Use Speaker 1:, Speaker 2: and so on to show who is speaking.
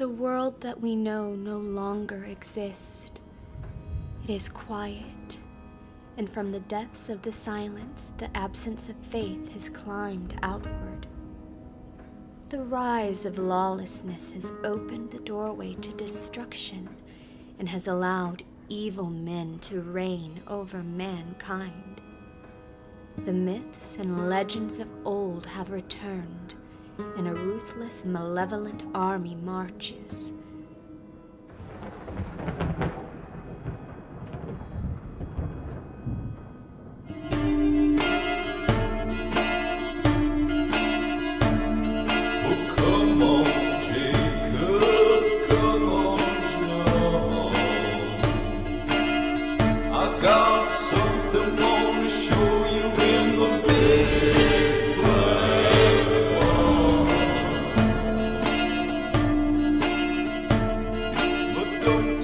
Speaker 1: The world that we know no longer exists. It is quiet, and from the depths of the silence, the absence of faith has climbed outward. The rise of lawlessness has opened the doorway to destruction and has allowed evil men to reign over mankind. The myths and legends of old have returned, and a ruthless, malevolent army marches.
Speaker 2: Oh, don't